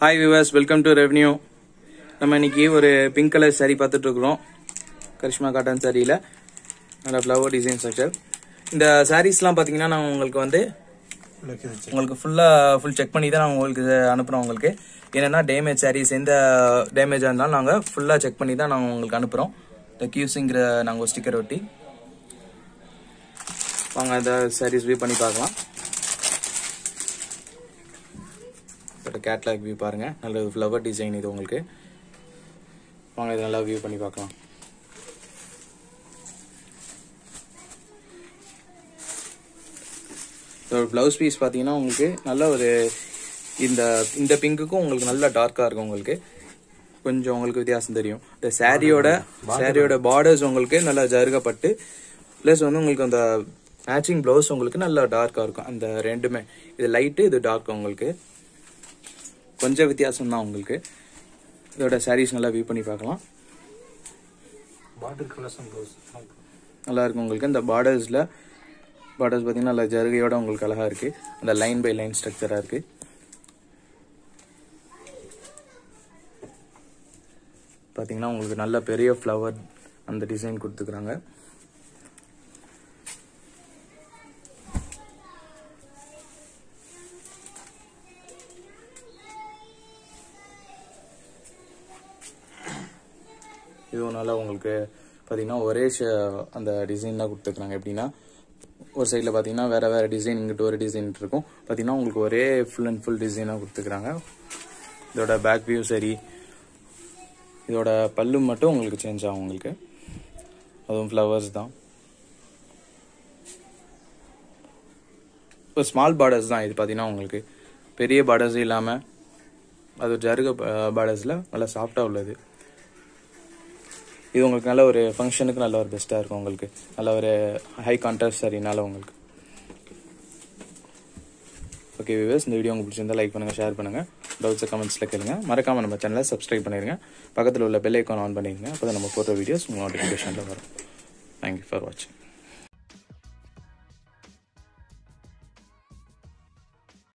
Hi viewers welcome to revenue நம்ம இன்னைக்கு ஒரு பிங்க் கலர் saree பார்த்துட்டு இருக்கிறோம் கரிஷ்மா காட்டன் சாரியில் நல்ல ஃப்ளவர் டிசைன் ஸ்ட்ரக்சர் இந்த சாரீஸ்லாம் பார்த்தீங்கன்னா நான் உங்களுக்கு வந்து உங்களுக்கு ஃபுல்லாக ஃபுல் செக் பண்ணி தான் நான் உங்களுக்கு அனுப்புகிறோம் உங்களுக்கு. என்னென்னா டேமேஜ் சாரீஸ் எந்த டேமேஜாக இருந்தாலும் நாங்கள் ஃபுல்லாக செக் பண்ணி தான் நாங்கள் உங்களுக்கு அனுப்புகிறோம் இந்த கியூஸுங்கிற நாங்கள் ஸ்டிக்கர் ஒட்டி. வாங்க இந்த சாரீஸ் வியூ பண்ணி பார்க்கலாம். இதோட கேட்லாக் வியூ பாருங்க. நல்ல ஃப்ளவர் டிசைன் இது உங்களுக்கு. வாங்க இது நல்லா வியூ பண்ணி பார்க்கலாம். இதோட ப்ளவுஸ் பீஸ் பார்த்தீங்கன்னா உங்களுக்கு நல்ல ஒரு இந்த இந்த பிங்க்குக்கும் உங்களுக்கு நல்ல டார்க்காக இருக்கும் உங்களுக்கு. கொஞ்சம் உங்களுக்கு வித்தியாசம் தெரியும். இந்த சாரியோட சாரியோட பார்டர்ஸ் உங்களுக்கு நல்லா ஜருகப்பட்டு ப்ளஸ் வந்து உங்களுக்கு அந்த மேட்சிங் ப்ளவுஸ் உங்களுக்கு நல்லா டார்க்காக இருக்கும். அந்த ரெண்டுமே. இது லைட்டு இது டார்க் உங்களுக்கு. கொஞ்சம் வித்தியாசம் தான் உங்களுக்கு. இதோட சாரீஸ் நல்லா வியூ பண்ணி பார்க்கலாம். பார்டர் கலர்ஸும் ப்ளவுஸ் நல்லா இருக்கும் உங்களுக்கு. இந்த பார்டர்ஸில் பார்டர்ஸ் பார்த்தீங்கன்னா நல்லா ஜருகையோட உங்களுக்கு அழகாக இருக்கு. அந்த லைன் பை லைன் ஸ்ட்ரக்சராக இருக்கு. பார்த்தீங்கன்னா உங்களுக்கு நல்ல பெரிய ஃப்ளவர் அந்த டிசைன் கொடுத்துக்கிறாங்க. இதுவும் நல்லா உங்களுக்கு பார்த்தீங்கன்னா ஒரே அந்த டிசைன் தான் கொடுத்துருக்காங்க. எப்படின்னா ஒரு சைடில் பார்த்தீங்கன்னா வேறு வேறு டிசைன் இங்கிட்ட ஒரு டிசைன் இருக்கும். பார்த்தீங்கன்னா உங்களுக்கு ஒரே ஃபுல் அண்ட் ஃபுல் டிசைனாக கொடுத்துருக்காங்க. இதோட பேக் வியூ சரி. இதோட பல்லு மட்டும் உங்களுக்கு சேஞ்ச் ஆகும் உங்களுக்கு. அதுவும் ஃப்ளவர்ஸ் தான். இப்போ ஸ்மால் பார்டர்ஸ் தான் இது பார்த்தீங்கன்னா உங்களுக்கு. பெரிய பார்டர்ஸ் இல்லாமல் அது ஜருக பார்டர்ஸில் நல்லா சாஃப்டாக உள்ளது. இது உங்களுக்கு நல்ல ஒரு ஃபங்க்ஷனுக்கு நல்ல ஒரு பெஸ்ட்டாக இருக்கும் உங்களுக்கு. நல்ல ஒரு ஹை கான்ட்ராஸ்ட் சரினால உங்களுக்கு. ஓகே வியூவர்ஸ் இந்த வீடியோ உங்களுக்கு பிடிச்சிருந்தா லைக் பண்ணுங்கள் ஷேர் பண்ணுங்கள் டவுட்ஸை கமெண்ட்ஸில் கேளுங்க. மறக்காமல் நம்ம சேனலை சப்ஸ்கிரைப் பண்ணிடுங்க பக்கத்தில் உள்ள பெல் ஐக்கான் ஆன் பண்ணிடுங்க அப்போ தான் நம்ம போடுற வீடியோஸ் உங்கள் நோட்டிஃபிகேஷனில் வரும். தேங்க்யூ ஃபார் வாட்சிங்